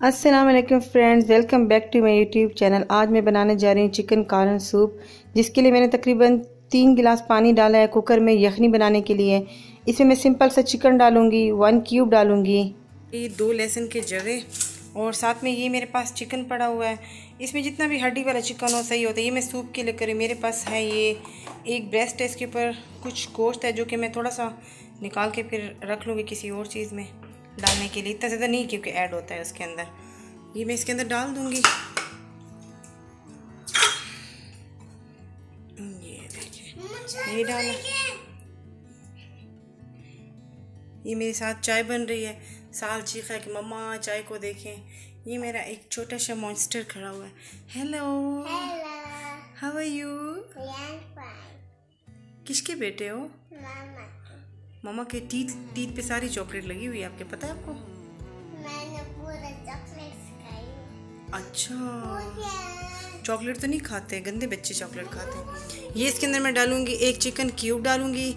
वालेकुम friends, welcome back to my YouTube channel. आज मैं बनाने जा रही हूँ चिकन कारण सूप। जिसके लिए मैंने तकरीबन तीन गिलास पानी डाला है कुकर में यखनी बनाने के लिए। इसमें मैं सिंपल सा चिकन डालूँगी, वन क्यूब डालूँगी। ये दो लहसुन के जरे और साथ में ये मेरे पास चिकन पड़ा हुआ है। इसमें जितना भी हड्डी वाला चिकन हो, सही होता है। ये मैं सूप के लिए करी, मेरे पास है ये एक ब्रेस्ट है, इसके ऊपर कुछ गोश्त है, जो कि मैं थोड़ा सा निकाल के फिर रख लूँगी किसी और चीज़ में। डालने के लिए। इतना ज़्यादा नहीं क्योंकि ऐड होता है उसके अंदर। ये मैं इसके अंदर डाल दूँगी। ये देखिए ये डाला ये मेरे साथ चाय बन रही है। साल चीखा कि मम्मा चाय को देखें। ये मेरा एक छोटा सा मॉन्स्टर खड़ा हुआ है। हेलो हाउ आर यू किसके बेटे हो? मामा। के टीथ टीथ पे सारी चॉकलेट लगी हुई है आपके पता है आपको? मैंने पूरा चॉकलेट खाई अच्छा। चॉकलेट तो नहीं खाते गंदे बच्चे चॉकलेट खाते हैं। ये इसके अंदर मैं डालूँगी एक चिकन क्यूब डालूँगी।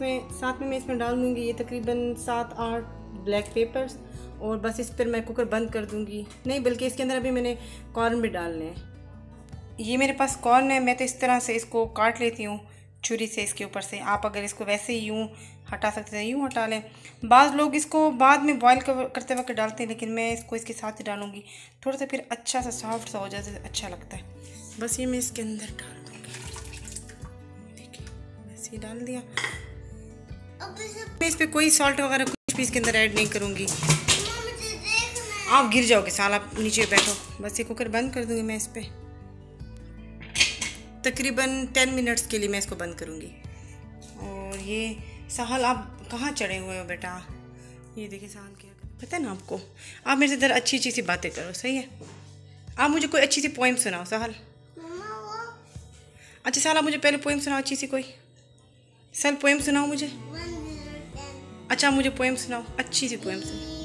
मैं साथ में मैं इसमें डाल दूँगी ये तकरीबन सात आठ ब्लैक पेपर्स और बस इस पर मैं कुकर बंद कर दूँगी। नहीं बल्कि इसके अंदर अभी मैंने कॉर्न भी डालने हैं। ये मेरे पास कॉर्न है मैं तो इस तरह से इसको काट लेती हूँ। छुरी से इसके ऊपर से। आप अगर इसको वैसे ही यूँ हटा सकते हैं, यूँ हटा लें। बाज़ लोग इसको बाद में बॉईल करते वक्त डालते हैं, लेकिन मैं इसको इसके साथ ही डालूँगी। थोड़ा सा फिर अच्छा सा सॉफ्ट सा हो जाए तो अच्छा लगता है। बस ये मैं इसके अंदर डाल दूँगी। देखिए बस ये डाल दिया। मैं इस पर कोई सॉल्ट वगैरह कुछ भी इसके अंदर ऐड नहीं करूँगी। आप गिर जाओगे, साल आप नीचे बैठो। बस ये कुकर बंद कर दूँगी मैं इस पर तकरीबन टेन मिनट्स के लिए मैं इसको बंद करूँगी। और ये सहल आप कहाँ चढ़े हुए हो बेटा? ये देखिए सहल क्या पता है ना आपको? आप मेरे से इधर अच्छी अच्छी सी बातें करो सही है? आप मुझे कोई अच्छी सी पोइम सुनाओ सहल। अच्छा सहल आप मुझे पहले पोइम सुनाओ अच्छी सी कोई। सल पोइम सुनाओ मुझे। अच्छा मुझे पोइम सुनाओ अच्छी सी पोइम सुनाओ।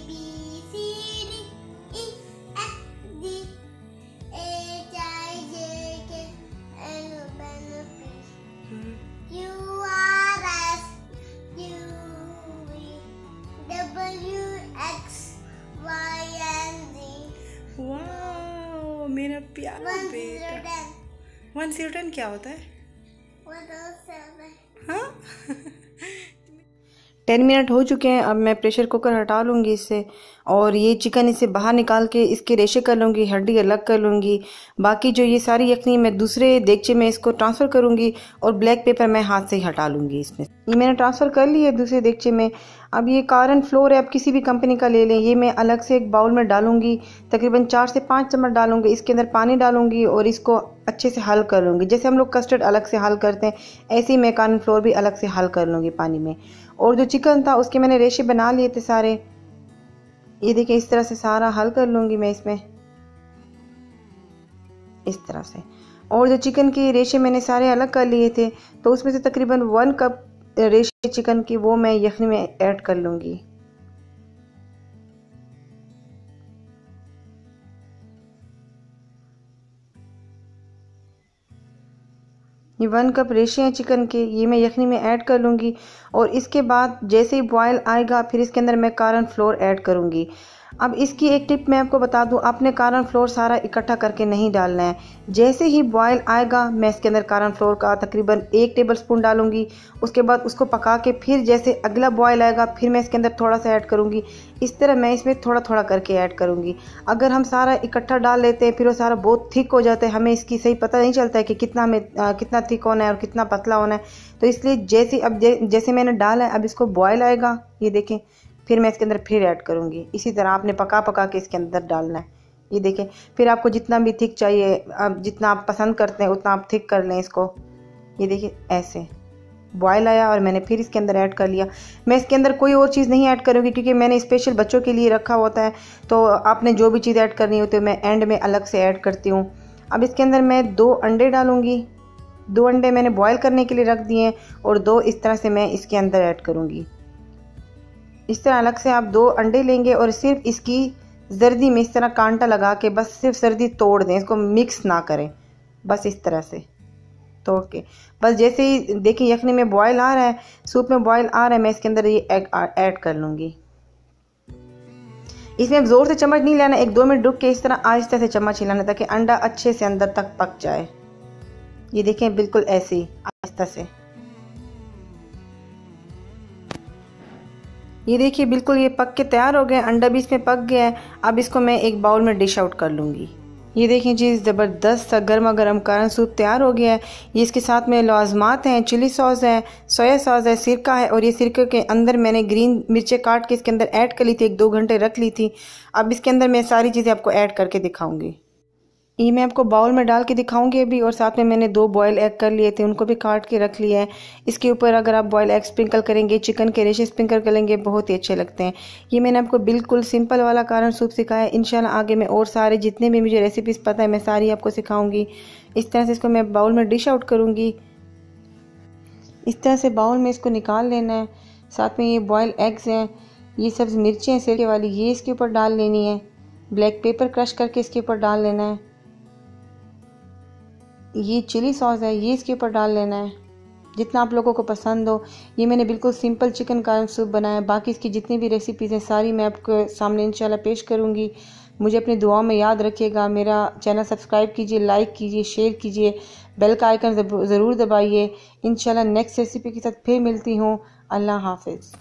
मेरा प्यारा बेटा। वन ज़ीरो टेन क्या होता है? हाँ? टेन मिनट हो चुके हैं अब मैं प्रेशर कुकर हटा लूँगी इससे और ये चिकन इसे बाहर निकाल के इसके रेशे कर लूँगी हड्डी अलग कर लूँगी। बाकी जो ये सारी यखनी मैं दूसरे देगचे में इसको ट्रांसफ़र करूँगी और ब्लैक पेपर मैं हाथ से ही हटा लूँगी इसमें। ये मैंने ट्रांसफ़र कर ली है दूसरे देगचे में। अब ये कारण फ्लोर है आप किसी भी कंपनी का ले लें। ये मैं अलग से एक बाउल में डालूँगी, तकरीबन चार से पाँच चम्मच डालूँगी, इसके अंदर पानी डालूँगी और इसको अच्छे से हल कर लूँगी। जैसे हम लोग कस्टर्ड अलग से हल करते हैं, ऐसे ही मैं कारण फ्लोर भी अलग से हल कर लूँगी पानी में। और जो चिकन था, उसके मैंने रेशे बना लिए थे सारे। ये देखिए, इस तरह से सारा हल कर लूँगी मैं इसमें। इस तरह से। और जो चिकन के रेशे मैंने सारे अलग कर लिए थे तो उसमें से तकरीबन वन कप रेशे चिकन की वो मैं यखनी में ऐड कर लूँगी। ये वन कप रेशे हैं चिकन के, ये मैं यखनी में ऐड कर लूँगी। और इसके बाद जैसे ही बॉयल आएगा, फिर इसके अंदर मैं कारन फ्लोर ऐड करूँगी। अब इसकी एक टिप मैं आपको बता दूँ, आपने कारन फ्लोर सारा इकट्ठा करके नहीं डालना है। जैसे ही बॉयल आएगा, मैं इसके अंदर कारन फ्लोर का तकरीबन एक टेबल स्पून डालूँगी। उसके बाद उसको पका के फिर जैसे अगला बॉयल आएगा, फिर मैं इसके अंदर थोड़ा सा ऐड करूँगी। इस तरह मैं इसमें थोड़ा थोड़ा करके ऐड करूँगी। अगर हम सारा इकट्ठा डाल लेते हैं, फिर वो सारा बहुत थिक हो जाता है। हमें इसकी सही पता नहीं चलता है कि कितना हमें कितना थिक होना है और कितना पतला होना है। तो इसलिए जैसे, अब जैसे मैंने डाला है, अब इसको बॉयल आएगा। ये देखें, फिर मैं इसके अंदर फिर ऐड करूँगी। इसी तरह आपने पका पका के इसके अंदर डालना है। ये देखें, फिर आपको जितना भी थिक चाहिए आप जितना आप पसंद करते हैं, उतना आप थिक कर लें इसको। ये देखिए ऐसे। बॉयल आया और मैंने फिर इसके अंदर ऐड कर लिया। मैं इसके अंदर कोई और चीज़ नहीं ऐड करूँगी क्योंकि मैंने स्पेशल बच्चों के लिए रखा होता है। तो आपने जो भी चीज़ ऐड करनी होती है, मैं एंड में अलग से ऐड करती हूँ। अब इसके अंदर मैं दो अंडे डालूँगी। दो अंडे मैंने बॉयल करने के लिए रख दिए और दो इस तरह से मैं इसके अंदर ऐड करूँगी। इस तरह अलग से आप दो अंडे लेंगे और सिर्फ़ इसकी जर्दी में इस तरह कांटा लगा के बस सिर्फ़ सर्दी तोड़ दें, इसको मिक्स ना करें। बस इस तरह से तोड़ के। बस जैसे ही देखिए यखनी में बॉयल आ रहा है सूप में बॉयल आ रहा है, मैं इसके अंदर ये ऐड कर लूँगी। इसमें ज़ोर से चम्मच नहीं लेना, एक दो मिनट रुक के इस तरह आहिस्ते से चम्मच हिलाना ताकि अंडा अच्छे से अंदर तक पक जाए। ये देखें, बिल्कुल ऐसे ही, आहिस्ता से। ये देखिए, बिल्कुल ये पक के तैयार हो गए अंडा भी इसमें पक गया है। अब इसको मैं एक बाउल में डिश आउट कर लूँगी। ये देखें जी, ज़बरदस्त सा गर्मा गर्म कारण सूप तैयार हो गया है। ये इसके साथ में लाजमात हैं, चिली सॉस है, सोया सॉस है, सिरका है और ये सिरके के अंदर मैंने ग्रीन मिर्चें काट के इसके अंदर ऐड कर ली थी, एक दो घंटे रख ली थी। अब इसके अंदर मैं सारी चीज़ें आपको ऐड करके दिखाऊँगी। ये मैं आपको बाउल में डाल के दिखाऊँगी अभी, और साथ में मैंने दो बॉयल एग कर लिए थे, उनको भी काट के रख लिया है। इसके ऊपर अगर आप बॉयल एग स्प्रिंकल करेंगे चिकन के रेशे स्प्रिंकल करेंगे, बहुत ही अच्छे लगते हैं। ये मैंने आपको बिल्कुल सिंपल वाला कारण सूप सिखाया है। इन आगे मैं और सारे जितने भी मुझे रेसिपीज़ पता है, मैं सारी आपको सिखाऊँगी। इस तरह से इसको मैं बाउल में डिश आउट करूँगी। इस तरह से बाउल में इसको निकाल लेना है। साथ में ये बॉयल एग्स हैं, ये सब्ज़ मिर्चें हैं सिरके वाली, ये इसके ऊपर डाल लेनी है। ब्लैक पेपर क्रश करके इसके ऊपर डाल लेना है। ये चिली सॉस है, ये इसके ऊपर डाल लेना है। जितना आप लोगों को पसंद हो। ये मैंने बिल्कुल सिंपल चिकन का सूप बनाया बाकी इसकी जितनी भी रेसिपीज़ हैं, सारी मैं आपके सामने इंशाल्लाह पेश करूँगी। मुझे अपनी दुआओं में याद रखिएगा। मेरा चैनल सब्सक्राइब कीजिए, लाइक कीजिए, शेयर कीजिए। बेल का आइकन ज़रूर दबाइए। इंशाल्लाह नेक्स्ट रेसिपी के साथ फिर मिलती हूँ। अल्लाह हाफिज़।